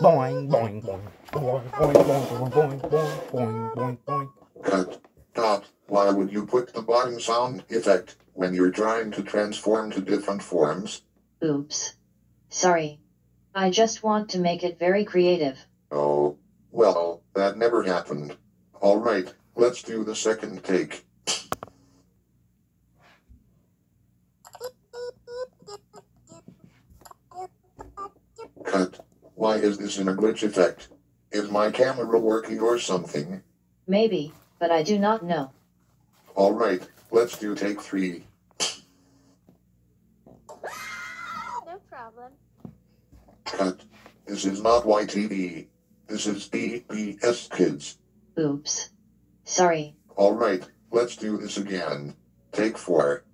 Boing, boing, boing. Boing, boing, boing, boing, boing, boing, boing, boing. Cut. Dot. Why would you put the boing sound effect when you're trying to transform to different forms? Oops. Sorry. I just want to make it very creative. Oh, well, that never happened. Alright, let's do the second take. Why is this in a glitch effect? Is my camera working or something? Maybe, but I do not know. Alright, let's do take three. No problem. Cut. This is not YTV. This is PBS Kids. Oops. Sorry. Alright, let's do this again. Take four.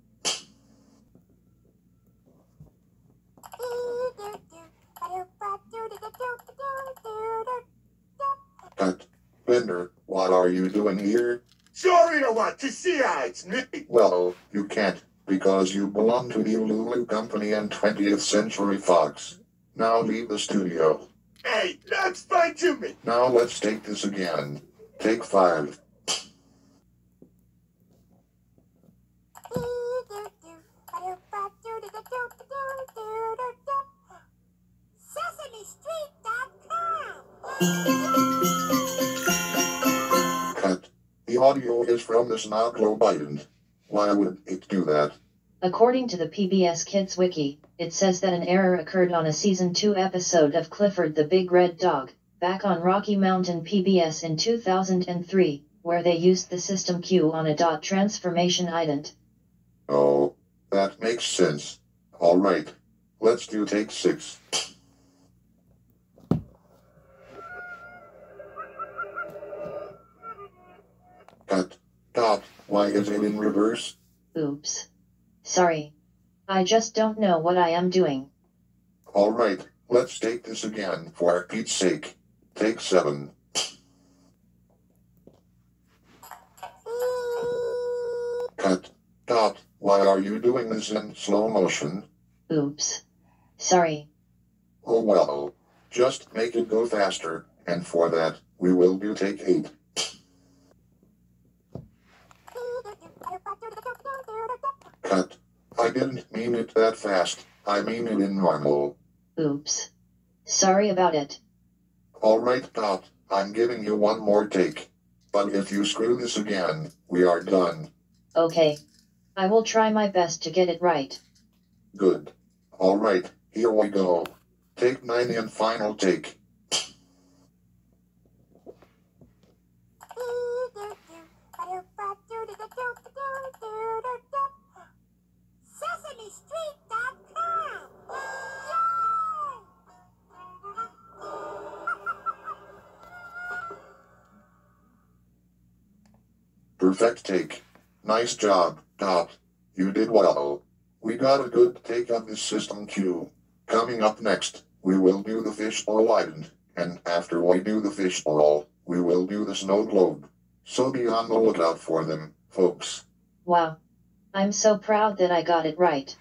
Cut. Bender, what are you doing here? Sorry or what? To see how it's me. Well, you can't, because you belong to the Lulu Company and 20th Century Fox. Now leave the studio. Hey, that's fine to me. Now let's take this again. Take five. Cut. The audio is from this now Globe Island. Why would it do that? According to the PBS Kids Wiki, it says that an error occurred on a season 2 episode of Clifford the Big Red Dog, back on Rocky Mountain PBS in 2003, where they used the system Q on a dot transformation ident. Oh, that makes sense. Alright. Let's do take six. Cut. Dot. Why is it in reverse? Oops. Sorry. I just don't know what I am doing. Alright, let's take this again for Pete's sake. Take seven. Cut. Dot. Why are you doing this in slow motion? Oops. Sorry. Oh well. Just make it go faster, and for that, we will do take eight. Cut. I didn't mean it that fast. I mean it in normal. Oops. Sorry about it. Alright, Dot. I'm giving you one more take. But if you screw this again, we are done. Okay. I will try my best to get it right. Good. Alright, here we go. Take nine and final take. Perfect take. Nice job, Dot. You did well. We got a good take on this system Q. Coming up next, we will do the fishbowl island, and after we do the fishbowl, we will do the snow globe. So be on the lookout for them, folks. Wow. I'm so proud that I got it right.